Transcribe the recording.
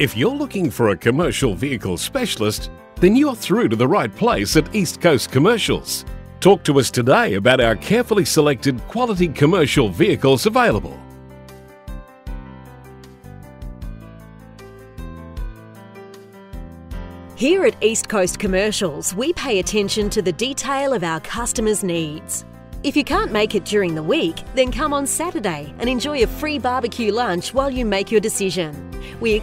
If you're looking for a commercial vehicle specialist, then you're through to the right place at East Coast Commercials. Talk to us today about our carefully selected quality commercial vehicles available. Here at East Coast Commercials, we pay attention to the detail of our customers' needs. If you can't make it during the week, then come on Saturday and enjoy a free barbecue lunch while you make your decision. We